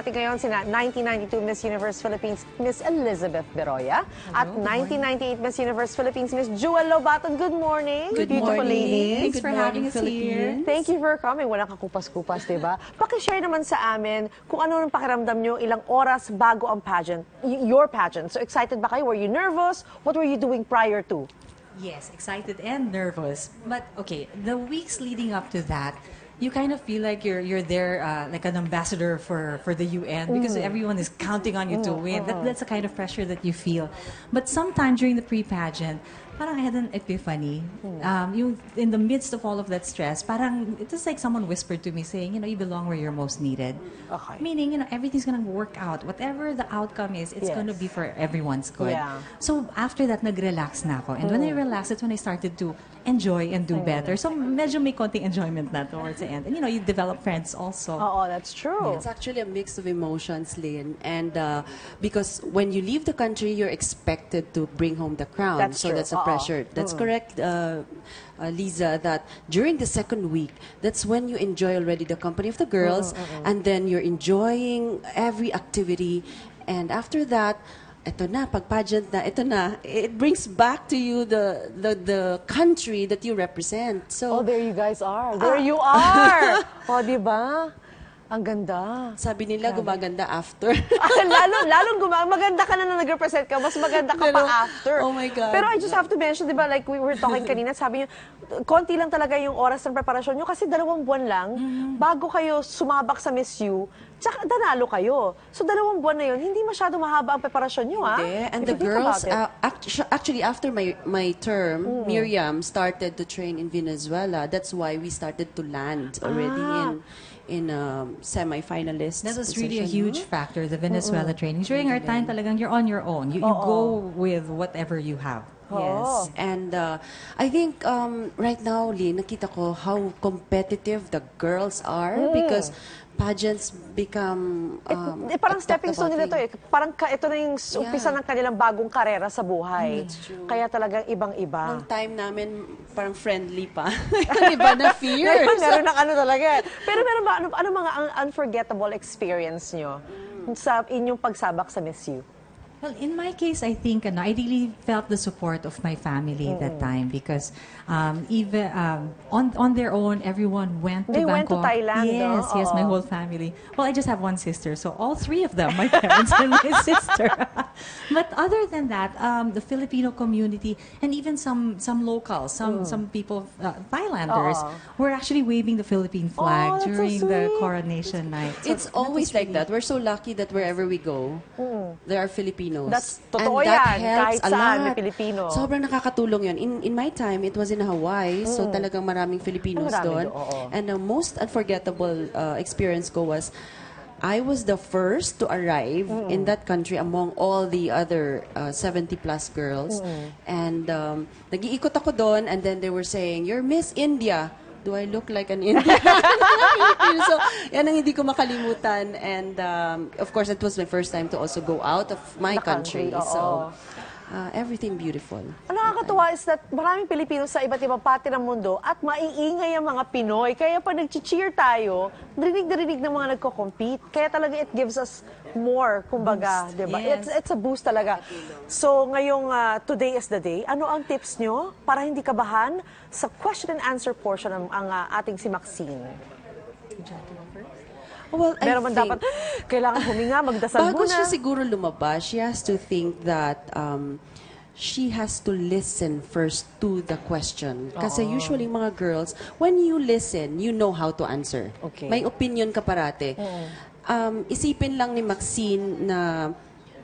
Natin ngayon sina 1992 Miss Universe Philippines Miss Elizabeth Beroya at 1998 Miss Universe Philippines Miss Jewel Lobaton. Good morning, Good beautiful morning. ladies. Thanks for having us here. Thank you for coming. Walang kakupas-kupas, di ba? Pakishare naman sa amin kung ano ang pakiramdam nyo ilang oras bago ang pageant, your pageant. So excited ba kayo? Were you nervous? What were you doing prior to? Yes, excited and nervous. But okay, the weeks leading up to that, you kind of feel like you're you're there uh, like an ambassador for for the UN because mm. everyone is counting on you to mm, win. That, mm, that's the kind of pressure that you feel. But sometime during the pre-pageant, parang I had an epiphany. Um, yung in the midst of all of that stress, parang it was like someone whispered to me saying, you know, you belong where you're most needed. Okay. Meaning, you know, everything's gonna work out. Whatever the outcome is, it's Yes. gonna be for everyone's good. Yeah. So after that, nag-relax na ako. And when I relaxed, it's when I started to enjoy and do better. So medyo may konting enjoyment na towards the end. And you know, you develop friends also. Oh, that's true. It's actually a mix of emotions, Lynn. And uh, because when you leave the country, you're expected to bring home the crown. That's so true. that's a Oo. pressure. That's correct, uh, uh, Lisa, that during the second week, that's when you enjoy already the company of the girls. And then you're enjoying every activity. And after that, ito na, pag pageant na, ito na, it brings back to you the, the, the country that you represent. So, Oh, there you guys are. There you are. oh, di ba? Ang ganda. sabi nila, gumaganda after. lalo, lalong gumag maganda ka na na nag-represent ka, mas maganda ka pa after. oh my God. Pero I just have to mention, di ba, like we were talking kanina, sabi niyo, konti lang talaga yung oras ng preparasyon niyo kasi dalawang buwan lang Mm-hmm. bago kayo sumabak sa Miss U, tsaka danalo kayo. So dalawang buwan na yun, hindi masyado mahaba ang preparasyon niyo, ha? Hindi. And If the girls, uh, act- actually, after my, my term, Miriam started to train in Venezuela. That's why we started to land already Ah. in in um, semi-finalists. That was really a huge factor, the Venezuela training. During our time talagang, you're on your own. You, you go with whatever you have. Yes. And uh, I think um, right now, Lee, nakita ko how competitive the girls are because pageants become um, eh, parang a stepping stone nila to eh. Parang ka, ito na yung Yeah. umpisa ng kanilang bagong karera sa buhay. That's true. Kaya talagang ibang-iba. Nung time namin, parang friendly pa. Yung iba na fierce. Meron, ng ano talaga. Pero meron ba, ano, ano mga un- unforgettable experience nyo sa inyong pagsabak sa Miss U? Well, in my case, I think ano, I really felt the support of my family that time because um, even um, on on their own, everyone went They to went to Bangkok. Thailand, Yes, no? yes, my Oo. whole family. Well, I just have one sister, so all three of them, my parents and my sister. but other than that, um, the Filipino community and even some some locals, some some people, uh, Thailanders, Oo. were actually waving the Philippine flag Oh, that's so during the sweet. coronation night. So It's always was like that. We're so lucky that wherever we go, there are Filipinos. That's totoo And that yan. helps Kahit a saan may lot. Pilipino. Sobrang nakakatulong yun. In, in my time, it was in Hawaii, so talagang maraming Filipinos Marami doon. doon, oo. And the most unforgettable uh, experience ko was, I was the first to arrive in that country among all the other 70-plus girls. And um, nag-iikot ako doon, and then they were saying, You're Miss India. Do I look like an Indian? so, yan ang hindi ko makalimutan. And um, of course, it was my first time to also go out of my country. So, uh, everything beautiful. Ang nakakatuwa is that maraming Pilipino sa iba't ibang pati ng mundo at maiingay ang mga Pinoy. Kaya pag nag-cheer tayo, rinig-rinig ng mga nagko-compete. Kaya talaga it gives us more, kumbaga, di ba? yes. It's, it's a boost talaga. So, ngayong ah, today is the day, ano ang tips nyo para hindi kabahan sa question and answer portion ng ang ah, ating si Maxine? Well, I Meron man think- dapat, kailangan huminga, magdasal Bago muna. siya siguro lumabas, she has to think that um, she has to listen first to the question. Kasi usually mga girls, when you listen, you know how to answer. Okay. May opinion ka parate. Um, isipin lang ni Maxine na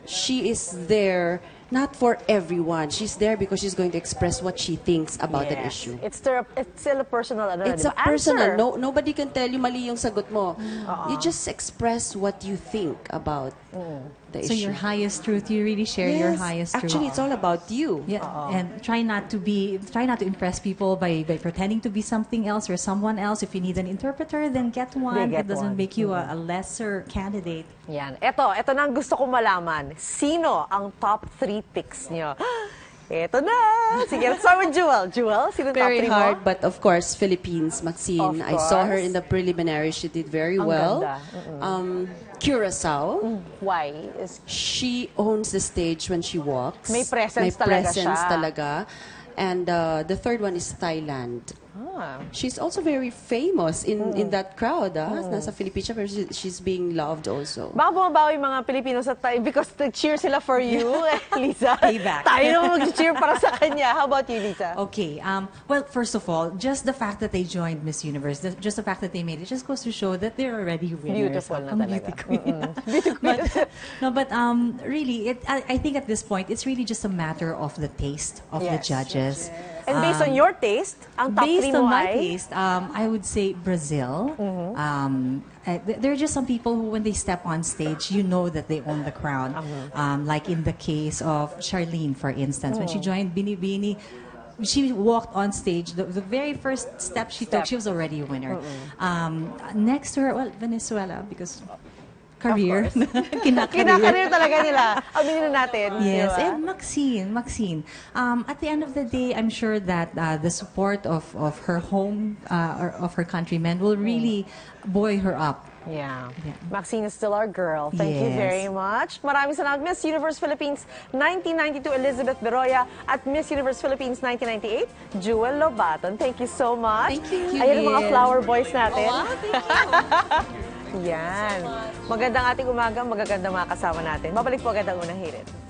she is there not for everyone. She's there because she's going to express what she thinks about an Yes. issue. It's, still, it's still a personal, ano, It's di a personal. Answer. No, nobody can tell you mali yung sagot mo. You just express what you think about the So issue. your highest truth, you really share your Yes. highest truth. Actually, it's all about you. Yeah, and try not to be, try not to impress people by, by pretending to be something else or someone else. If you need an interpreter, then get one. get it doesn't one. make you a, a lesser candidate. Yan. Eto, eto na ang gusto kong malaman. Sino ang top three picks niyo? Eto na! Sige, let's start with Jewel. Jewel, sino top Very three mo? hard, but of course, Philippines, Maxine. Of I saw her in the preliminary. She did very Ang well. ganda. Um, Curacao. Why? Is She owns the stage when she walks. May presence May talaga presence siya. talaga. And uh, the third one is Thailand. Ah, She's also very famous in in that crowd. Ah. Nasa Philippines siya, pero she- she's being loved also. Baka bumabawi yung mga Pilipino sa tayo because nag-cheer sila for you, eh, Lisa. Payback. Tayo naman mag-cheer para sa kanya. How about you, Lisa? Okay. Um, well, first of all, just the fact that they joined Miss Universe, the, just the fact that they made it, just goes to show that they're already winners. Beautiful na talaga. beauty queen. but, no, but um, really, it, I, I think at this point, it's really just a matter of the taste of the Yes. And based on your taste, ang top Based three mo on my ay? taste, um, I would say Brazil. Mm-hmm. Um, uh, th- there are just some people who, when they step on stage, you know that they own the crown. Uh-huh. Um, like in the case of Charlene, for instance, when she Mm. joined Bini Bini, she walked on stage. The, the very first step she Step. took, she was already a winner. Um, next to her, well, Venezuela, because career. Kinakareer. Talaga nila. Aminin na natin. Yes, di ba? and Maxine, Maxine. Um, at the end of the day, I'm sure that uh, the support of, of her home uh, or of her countrymen will really buoy her up. Yeah. Yeah. Maxine is still our girl. Thank you Yes. very much. Maraming salamat. Miss Universe Philippines 1992, Elizabeth Beroya. At Miss Universe Philippines 1998, Jewel Lobaton. Thank you so much. Thank you, Ayan ang mga flower boys natin. Oh, wow, thank you. Yan. Magandang ating umaga, magaganda mga kasama natin. Babalik po agad ang unang hirit.